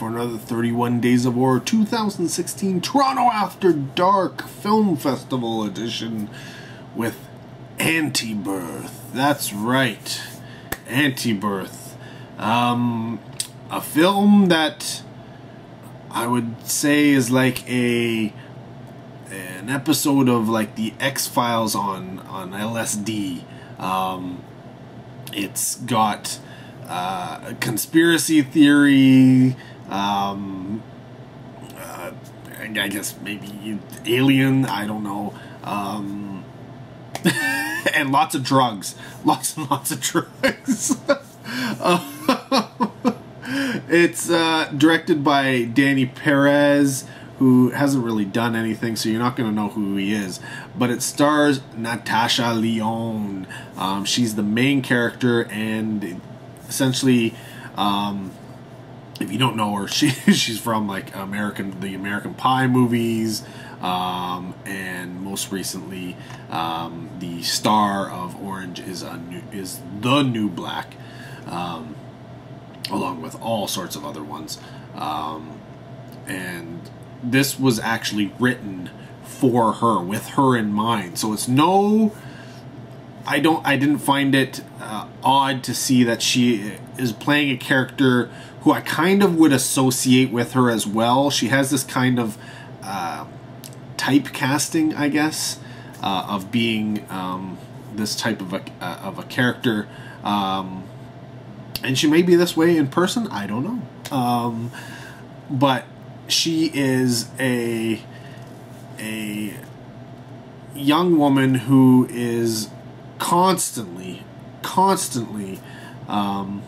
For another 31 Days of Horror 2016 Toronto After Dark Film Festival edition with Antibirth. That's right, Antibirth. Um, a film that I would say is like a an episode of like the X Files on on LSD. Um, it's got uh, conspiracy theory. Um, uh, I guess maybe alien. I don't know. Um, and lots of drugs. Lots and lots of drugs. it's uh, directed by Danny Perez, who hasn't really done anything, so you're not going to know who he is. But it stars Natasha Lyonne. Um, she's the main character, and essentially, um, if you don't know her, she she's from like American the American Pie movies, um, and most recently, um, the star of Orange is a new, is the New Black, um, along with all sorts of other ones, um, and this was actually written for her with her in mind. So it's no I don't. I didn't find it uh, odd to see that she is playing a character who I kind of would associate with her as well. She has this kind of uh, typecasting, I guess, uh, of being um, this type of a uh, of a character, um, and she may be this way in person. I don't know, um, but she is a a young woman who is constantly, constantly um,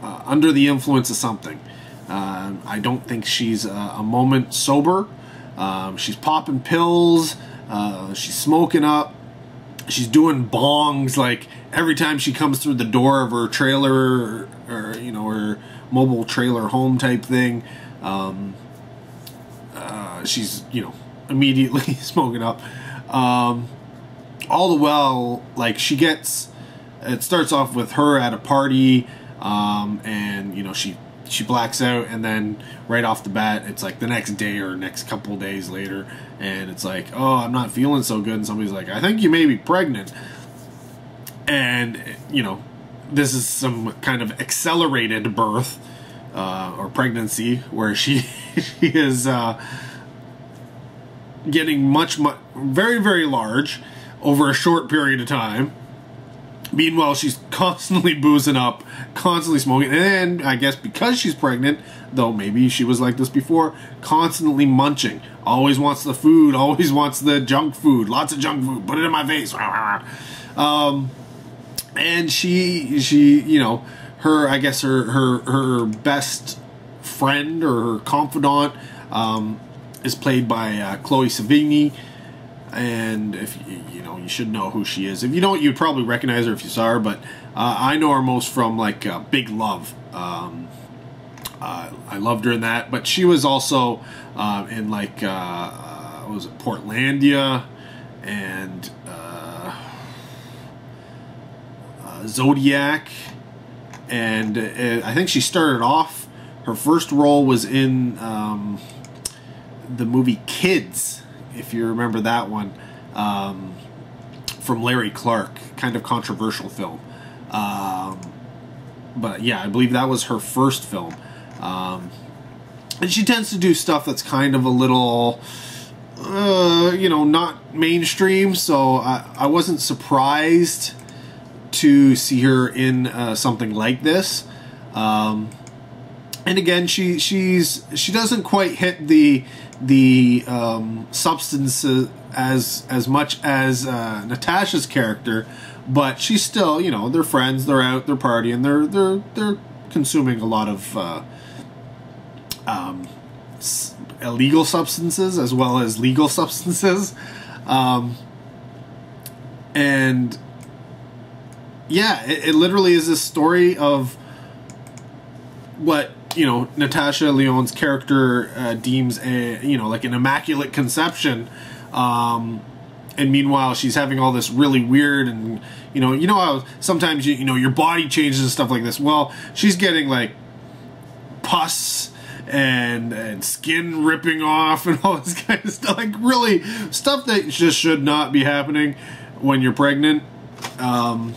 uh, under the influence of something. Uh, I don't think she's a, a moment sober. Um, she's popping pills. Uh, she's smoking up. She's doing bongs like every time she comes through the door of her trailer or, or you know her mobile trailer home type thing. Um, uh, she's you know immediately smoking up. Um, all the while, like she gets, it starts off with her at a party, um, and you know she she blacks out, and then right off the bat, it's like the next day or next couple days later, and it's like, oh, I'm not feeling so good, and somebody's like, I think you may be pregnant, and you know, this is some kind of accelerated birth uh, or pregnancy where she she is uh, getting much much very very large over a short period of time. Meanwhile, she's constantly boozing up, constantly smoking, and I guess because she's pregnant, though maybe she was like this before, constantly munching. Always wants the food, always wants the junk food, lots of junk food, put it in my face. Um, and she, she, you know, her, I guess her, her, her best friend or her confidant um, is played by uh, Chloe Sevigny and if you know you should know who she is. If you don't you'd probably recognize her if you saw her but uh, i know her most from like uh, big love. Um, uh, i loved her in that but she was also uh, in like uh, uh, was it portlandia and zodiac. And i think she started off her first role was in um, the movie kids if you remember that one, um, from Larry Clark, kind of controversial film. Um, but yeah, I believe that was her first film. Um, and she tends to do stuff that's kind of a little, uh, you know, not mainstream. So I, I wasn't surprised to see her in uh, something like this. Um, and again, she she's she doesn't quite hit the the um, substance as as much as uh, Natasha's character, but she's still you know they're friends, they're out, they're partying, they're they're they're consuming a lot of uh, um, illegal substances as well as legal substances, um, and yeah, it, it literally is this story of what you know Natasha Lyonne's character uh, deems a you know like an immaculate conception, um, and meanwhile she's having all this really weird and you know you know how sometimes you you know your body changes and stuff like this. Well, she's getting like pus and and skin ripping off and all this kind of stuff. Like really stuff that just should not be happening when you're pregnant. Um,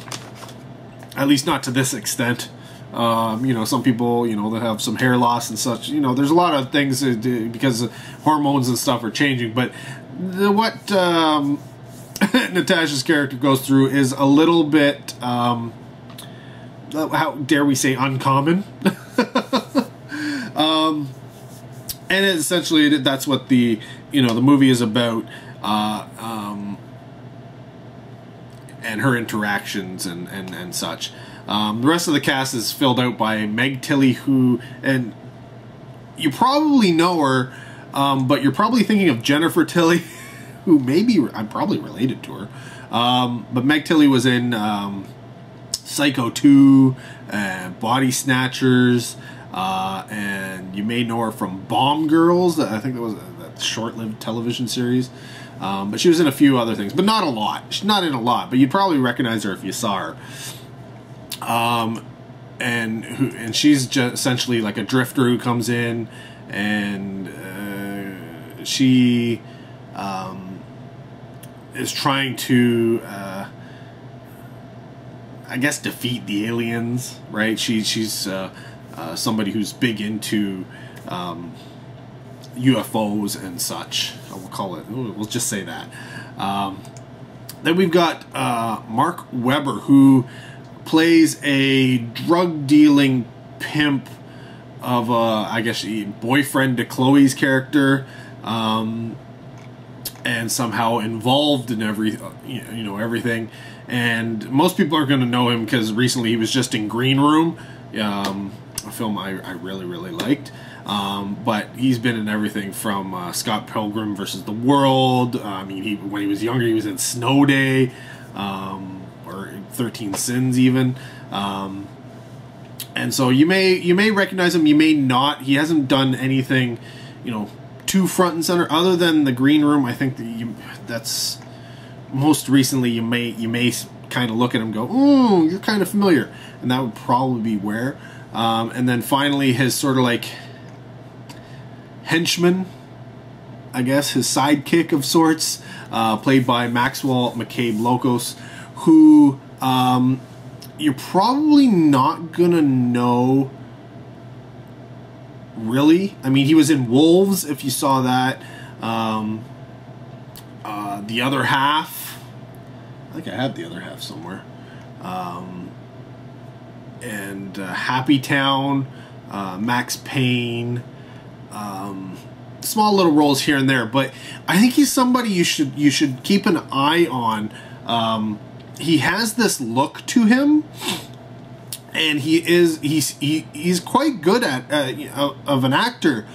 at least not to this extent. Um, you know, some people, you know, that have some hair loss and such. You know, there's a lot of things because hormones and stuff are changing. But the, what um, Natasha's character goes through is a little bit, um, how dare we say, uncommon. um, and essentially, that's what the you know the movie is about. Uh, um, and her interactions and, and, and such. Um, the rest of the cast is filled out by Meg Tilly, who, and you probably know her, um, but you're probably thinking of Jennifer Tilly, who maybe I'm probably related to her. Um, but Meg Tilly was in um, Psycho 2, and Body Snatchers, uh, and you may know her from Bomb Girls. I think that was a short-lived television series. Um, but she was in a few other things, but not a lot. She's not in a lot, but you'd probably recognize her if you saw her. Um, and who, and she's just essentially like a drifter who comes in, and uh, she um, is trying to, uh, I guess, defeat the aliens. Right? She she's uh, uh somebody who's big into. Um, UFOs and such. We'll call it. We'll just say that. Um, then we've got uh, Mark Webber, who plays a drug dealing pimp of a, I guess, boyfriend to Chloe's character, um, and somehow involved in every, you know, everything. And most people are going to know him because recently he was just in Green Room, um, a film I, I really, really liked. Um, but he's been in everything from uh, Scott Pilgrim versus the World. Uh, I mean, he, when he was younger, he was in Snow Day um, or Thirteen Sins, even. Um, and so you may you may recognize him, you may not. He hasn't done anything, you know, too front and center other than the Green Room. I think that you, that's most recently you may you may kind of look at him go, "Oh, you're kind of familiar," and that would probably be where. Um, and then finally, his sort of like henchman, I guess, his sidekick of sorts, uh, played by Maxwell McCabe Lokos, who um, you're probably not gonna know really. I mean, he was in Wolves, if you saw that. Um, uh, the other half, I think I had the other half somewhere. Um, and uh, Happy Town, uh, Max Payne, um, small little roles here and there, but I think he's somebody you should you should keep an eye on. He has this look to him, and he is he's he, he's quite good at uh, of an actor.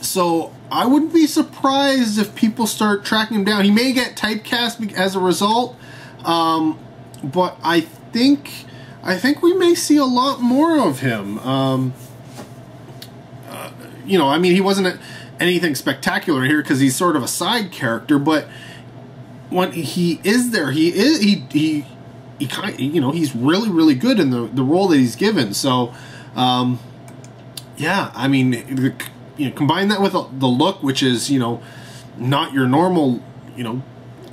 So I wouldn't be surprised if people start tracking him down. He may get typecast as a result, um, but I think I think we may see a lot more of him. Um, you know, I mean, he wasn't anything spectacular here because he's sort of a side character, but when he is there, he is he he he kind you know he's really really good in the the role that he's given. So, um, yeah, I mean, you know, combine that with the look, which is you know not your normal you know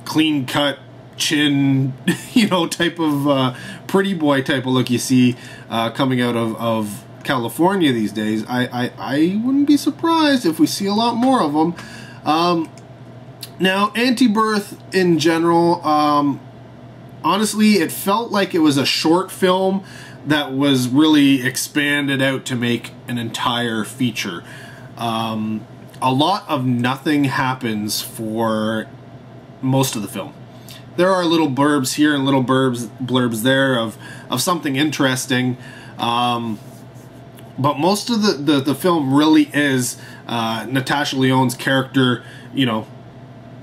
clean cut chin you know type of uh, pretty boy type of look you see uh, coming out of of California these days, I, I, I wouldn't be surprised if we see a lot more of them. Um, now, Antibirth in general, um, honestly, it felt like it was a short film that was really expanded out to make an entire feature. Um, a lot of nothing happens for most of the film. There are little blurbs here and little blurbs blurbs there of, of something interesting. Um, but most of the, the, the film really is uh, Natasha Lyonne's character, you know,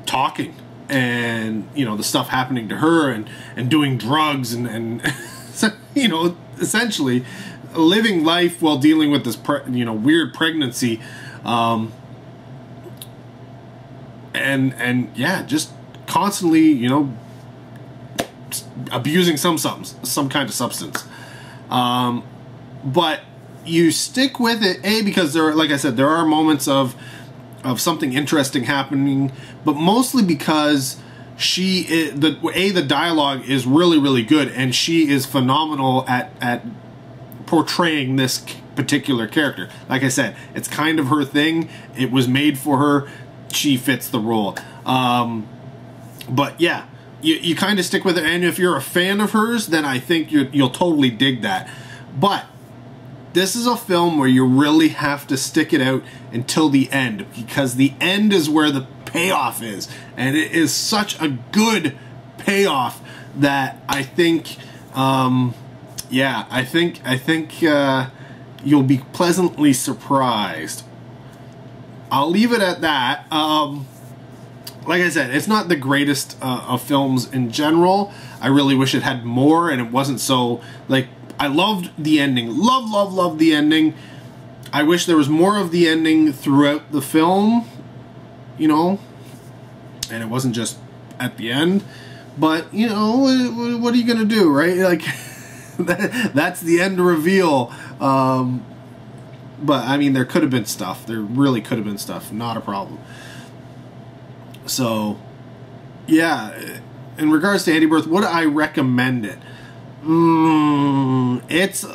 talking and, you know, the stuff happening to her and, and doing drugs and, and you know, essentially living life while dealing with this, you know, weird pregnancy. Um, and, and yeah, just constantly, you know, abusing some, some, some kind of substance. Um, but you stick with it. A because there, like I said, there are moments of of something interesting happening, but mostly because she is, the a the dialogue is really really good, and she is phenomenal at at portraying this particular character. Like I said, it's kind of her thing. It was made for her. She fits the role. Um, but yeah, you, you kind of stick with it. And if you're a fan of hers, then I think you you'll totally dig that. But this is a film where you really have to stick it out until the end because the end is where the payoff is. And it is such a good payoff that I think, um, yeah, I think, I think, uh, you'll be pleasantly surprised. I'll leave it at that. Um, like I said, it's not the greatest uh, of films in general. I really wish it had more and it wasn't so like I loved the ending. Love, love, love the ending. I wish there was more of the ending throughout the film, you know, and it wasn't just at the end. But you know, what are you gonna do, right? Like that's the end reveal. Um, but I mean, there could have been stuff. There really could have been stuff. Not a problem. So, yeah. In regards to Antibirth, would I recommend it? Mm, it's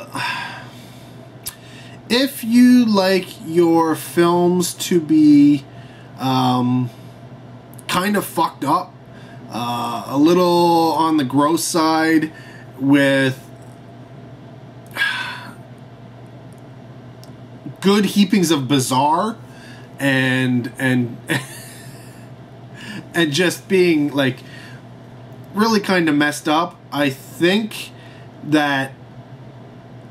if you like your films to be um, kind of fucked up, uh, a little on the gross side with good heapings of bizarre and and and just being like really kind of messed up. I think that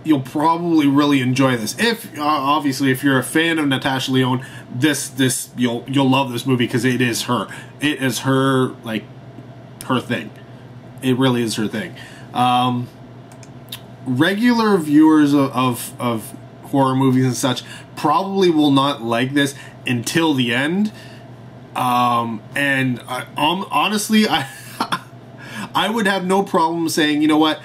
you'll probably really enjoy this. If uh, obviously if you're a fan of Natasha Lyonne, this this you'll you'll love this movie because it is her. It is her like her thing. It really is her thing. Um, regular viewers of, of, of horror movies and such probably will not like this until the end. Um, and I, um, honestly, I I would have no problem saying, you know what,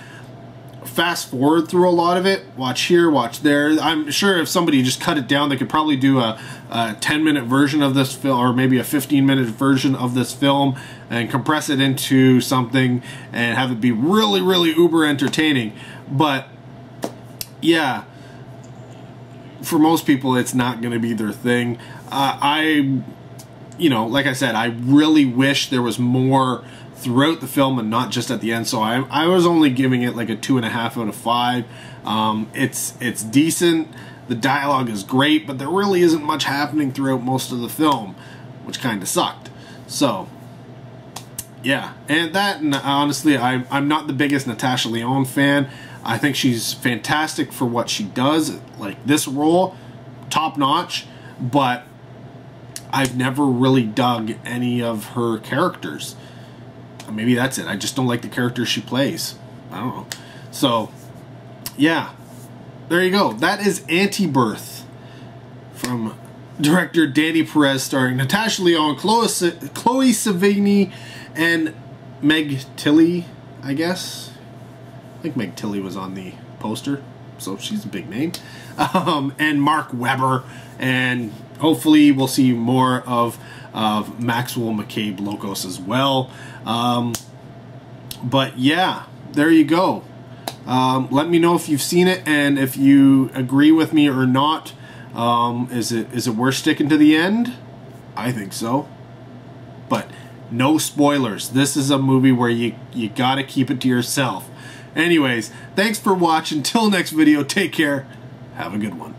fast forward through a lot of it. Watch here, watch there. I'm sure if somebody just cut it down, they could probably do a, a 10 minute version of this film, or maybe a 15 minute version of this film, and compress it into something and have it be really, really uber entertaining. But yeah, for most people, it's not going to be their thing. Uh, I, you know, like I said, I really wish there was more throughout the film and not just at the end. So I, I was only giving it like a two and a half out of five. Um, it's it's decent. The dialogue is great, but there really isn't much happening throughout most of the film, which kind of sucked. So yeah, and that and honestly, I, I'm not the biggest Natasha Lyonne fan. I think she's fantastic for what she does. Like this role, top notch, but I've never really dug any of her characters. Maybe that's it. I just don't like the character she plays. I don't know. So, yeah. There you go. That is Antibirth from director Danny Perez, starring Natasha Lyonne, Chloe, Chloe Sevigny, and Meg Tilly, I guess. I think Meg Tilly was on the poster, so she's a big name. Um, and Mark Webber and hopefully we'll see more of of Maxwell McCabe Lokos as well. Um, but yeah, there you go. Um, let me know if you've seen it and if you agree with me or not. Um, is it is it worth sticking to the end? I think so. But no spoilers. This is a movie where you you got to keep it to yourself. Anyways, thanks for watching. Till next video, take care. Have a good one.